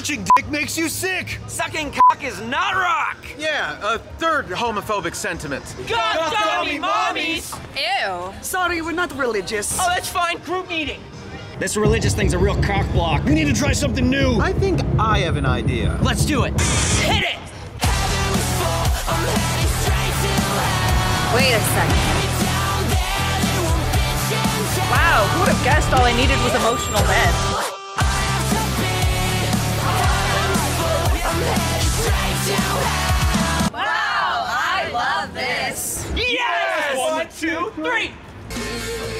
Touching dick makes you sick. Sucking cock is not rock. Yeah, a third homophobic sentiment. Goth dommy mommies. Ew. Sorry, we're not religious. Oh, that's fine. Group meeting. This religious thing's a real cock block. You need to try something new. I think I have an idea. Let's do it. Hit it. Wait a second. Wow, who would have guessed all I needed was emotional men? Three.